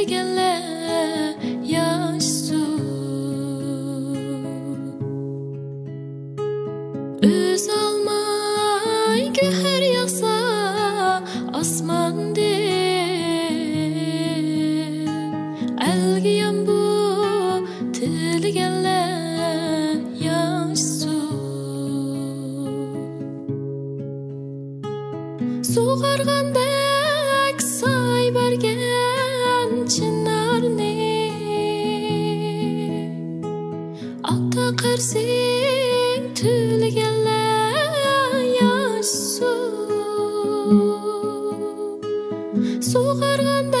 Tilgenler yaş su. Öz almay güher yasa asman Elgiyem bu tilgenler yaş su. Soğargandek say bergen Ata qarsing tülgenler yaş su Soğargandek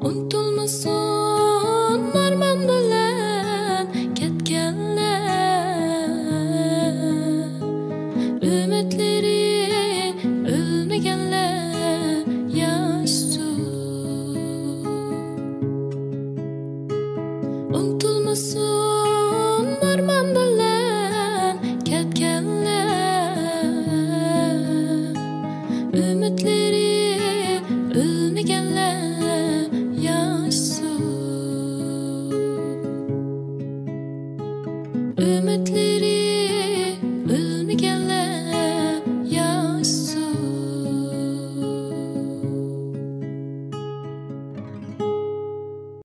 Unutulmasun marmam bilan ketganlar Ümitlari o'lmaganlar yashsin Unutulmasun marmam bilan ketganlar Ümitlari Ümitleri